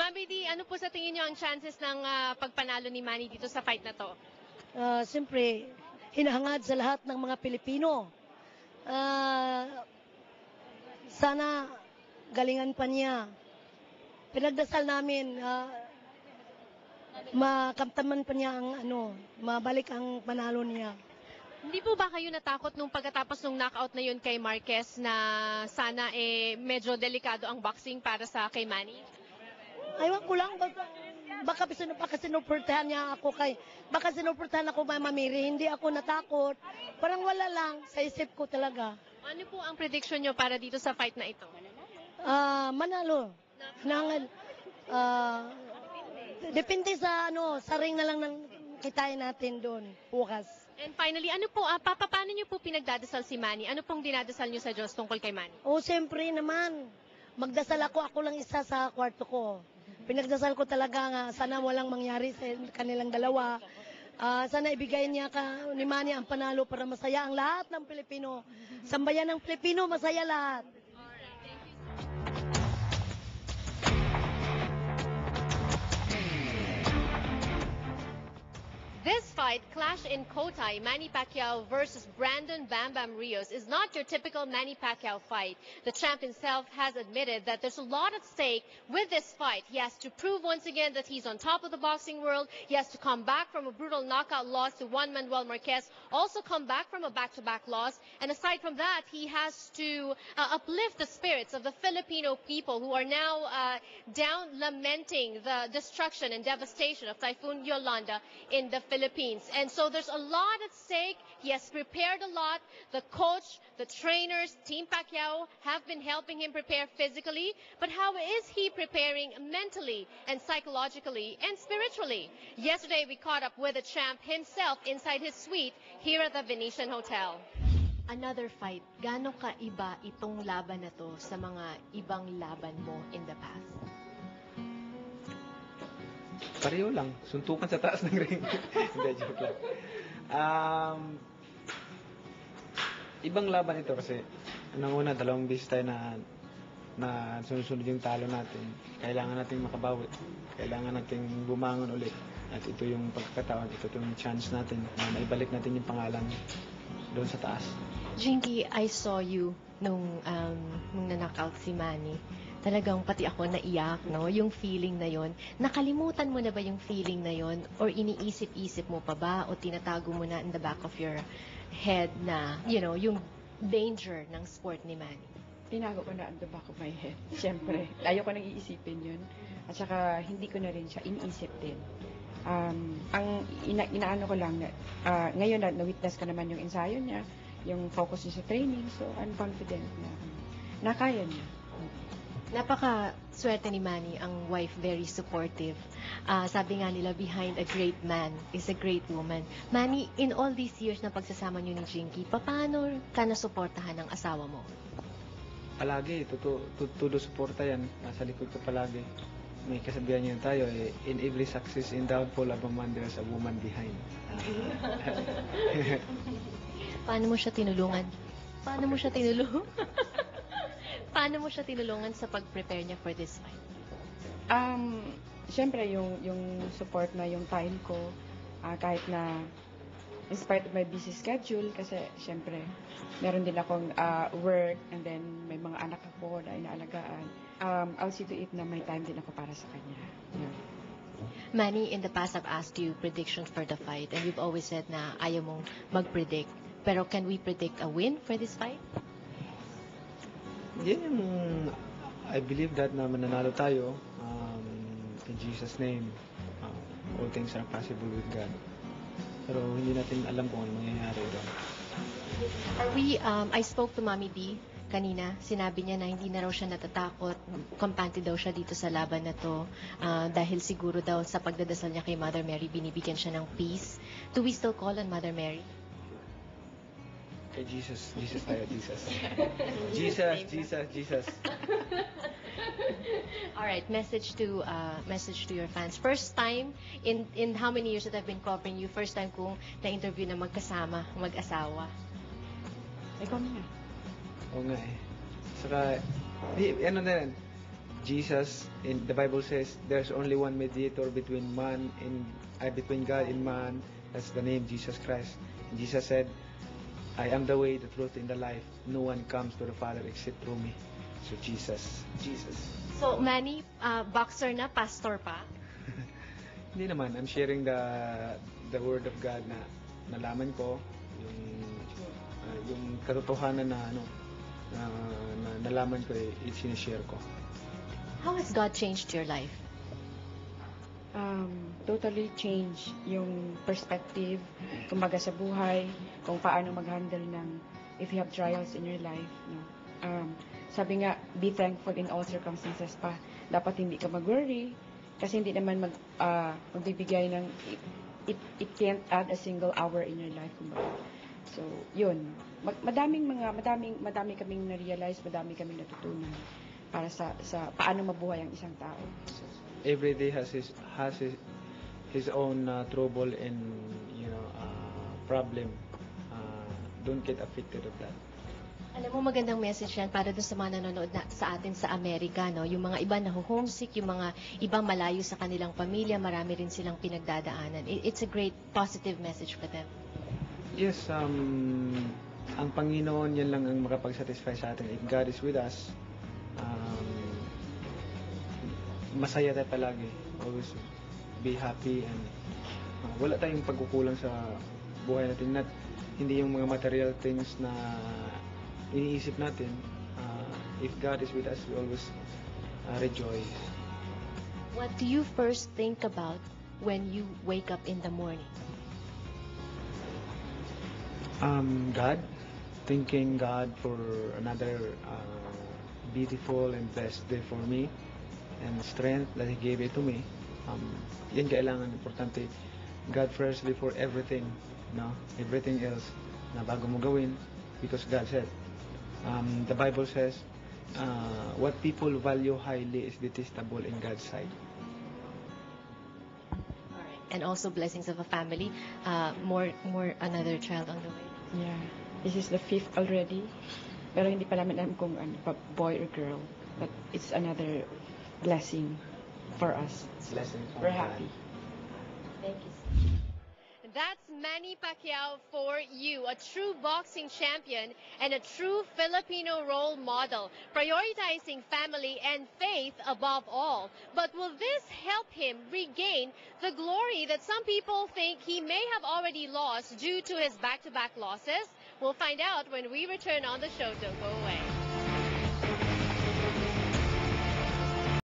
Ma'am BD, ano po sa tingin niyo ang chances ng ah, pagpanalo ni Manny dito sa fight na to? Ah, Siyempre, hinahangad sa lahat ng mga Pilipino. Ah, sana galingan pa niya. Pinagdasal namin, ah, makamtaman pa niya ang ano, mabalik ang panalo niya. Hindi po ba kayo natakot nung pagkatapos ng knockout na yun kay Marquez na sana eh medyo delikado ang boxing para sa kay Manny? Aywan ko lang, baka, baka, baka sinuportahan niya ako kay, baka sinuportahan ako kay Mamiri, hindi ako natakot. Parang wala lang, sa isip ko talaga. Ano po ang prediction nyo para dito sa fight na ito? Ah, manalo. Nangan, ah, depende sa ano, sa ring na lang ng kitain natin doon, bukas. And finally, ano po, ah, pa, pa- paano nyo po pinagdadasal si Manny? Ano pong dinadasal nyo sa Diyos tungkol kay Manny? O, siyempre naman, magdasal ako, ako lang isa sa kwarto ko. Pinagdasal ko talaga nga, sana walang mangyari sa kanilang dalawa. Ah, sana ibigay niya ka, ni Manny ang panalo para masaya ang lahat ng Pilipino. Sambayan ng Pilipino, masaya lahat. Fight, Clash in Kotai, Manny Pacquiao versus Brandon Bam Bam Rios, is not your typical Manny Pacquiao fight. The champ himself has admitted that there's a lot at stake with this fight. He has to prove once again that he's on top of the boxing world. He has to come back from a brutal knockout loss to Juan Manuel Marquez, also come back from a back-to-back loss. And aside from that, he has to uh, uplift the spirits of the Filipino people who are now uh, down lamenting the destruction and devastation of Typhoon Yolanda in the Philippines. And so there's a lot at stake. He has prepared a lot. The coach, the trainers, Team Pacquiao have been helping him prepare physically. But how is he preparing mentally and psychologically and spiritually? Yesterday, we caught up with the champ himself inside his suite here at the Venetian Hotel. Another fight. Gano'ng kaiba itong laban na to sa mga ibang laban mo in the past? Pareho lang. Suntukan sa taas ng ring. Hindi, joke lang. Um, ibang laban ito kasi unang una, dalawang beses tayo na na sunod-sunod yung talo natin. Kailangan nating makabawi. Kailangan nating bumangon ulit. At ito yung pagkakataon, ito yung chance natin na maibalik natin yung pangalan doon sa taas. Jinky, I saw you nung, um, nung na-knockout si Manny. Talagang pati ako naiyak, no? Yung feeling na yon. Nakalimutan mo na ba yung feeling na yon? Or iniisip-isip mo pa ba? O tinatago mo na in the back of your head na, you know, yung danger ng sport ni Manny? Tinago ko na at the back of my head. Siyempre, ayaw ko nang iisipin yun. At saka, hindi ko na rin siya iniisip din. Um, ang ina, inaano ko lang, na, ah, ngayon na na-witness ko naman yung ensayo niya, yung focus niya sa training, so I'm confident na nakaya niya. Napaka swerte ni Manny, ang wife very supportive. Ah, sabi nga nila, behind a great man is a great woman. Manny, in all these years na pagsasama niyo ni Jinky, paano ka nasuportahan ng asawa mo? palagi, tuto, tutulo suporta yan. Nasa likod ko palagi. May kasabihan yan tayo, eh, in every success and downfall of a man, there's a woman behind. Paano mo siya tinulungan? Paano mo siya tinulungan? Paano mo siya tinulungan sa pag-prepare niya for this fight? Um, Siyempre, yung, yung support na yung time ko, ah, kahit na in spite of my busy schedule, kasi siyempre, meron din akong ah, work, and then may mga anak ako na inaalagaan. Um, I'll see to it na may time din ako para sa kanya. Yun. Manny, in the past I've asked you predictions for the fight and you've always said na ayaw mong mag-predict. Pero can we predict a win for this fight? Yan yung, I believe that na mananalo tayo. Um, in Jesus' name, um, all things are possible with God. Pero hindi natin alam kung ano mangyayari doon. Are we, um, I spoke to Mommy D kanina. Sinabi niya na hindi na raw siya natatakot. Kampante daw siya dito sa laban na to. ah, dahil siguro daw sa pagdadasal niya kay Mother Mary, binibigyan siya ng peace. Do we still call on Mother Mary? Kay Jesus, Jesus tayo, Jesus. Jesus, Jesus, Jesus. All right, message to uh, message to your fans. First time in in how many years that I've been covering you, first time kong na-interview na magkasama, mag-asawa. Ikaw na. Oo nga eh. Saka, di, ano na rin, Jesus in the Bible says there's only one mediator between man and uh, between God and man. That's the name Jesus Christ. And Jesus said, "I am the way, the truth, and the life. No one comes to the Father except through me." So Jesus, Jesus. So, Manny, uh, boxer na, pastor pa? Hindi naman. I'm sharing the the word of God na nalaman ko yung uh, yung katotohanan na ano na, na nalaman ko eh, it's sinishare ko. How has God changed your life? Um, totally change yung perspective, kumbaga sa buhay, kung paano mag-handle ng if you have trials in your life. No? Um, sabi nga, be thankful in all circumstances pa. Dapat hindi ka mag-worry kasi hindi naman mag, ah, magbibigay ng it, it, it can't add a single hour in your life. Kumbaga. So, yun. Mag, madaming mga, madaming, madami kaming na-realize, madami kaming natutunan para sa, sa paano mabuhay ang isang tao. Every day has his has his, his own uh, trouble and you know uh, problem. Uh, don't get affected of that. Alam mo, magandang message yan para dun sa mga nanonood na, sa atin sa Amerika, no? Yung mga iba na homesick, yung mga ibang malayo sa kanilang pamilya, marami rin silang pinagdadaanan. It- it's a great positive message for them. Yes, um, ang Panginoon yan lang ang makapag-satisfy sa atin. If God is with us, masaya tayo palagi. Always be happy and uh, wala tayong pagkukulang sa buhay natin. Not, hindi yung mga material things na iniisip natin. Uh, if God is with us, we always uh, rejoice. What do you first think about when you wake up in the morning? um, God, thanking God for another uh, beautiful and blessed day for me and strength that He gave it to me. Um, yan kailangan, importante. God first before everything, no? Everything else na bago mo gawin because God said, um, the Bible says, uh, what people value highly is detestable in God's sight. And also blessings of a family. Uh, more, more another child on the way. Yeah. This is the fifth already. Pero hindi pa namin alam kung ano, boy or girl. But it's another blessing for us. Blessing from We're happy. Thank you. That's Manny Pacquiao for you, a true boxing champion and a true Filipino role model, prioritizing family and faith above all. But will this help him regain the glory that some people think he may have already lost due to his back-to-back losses? We'll find out when we return on the show. Don't go away.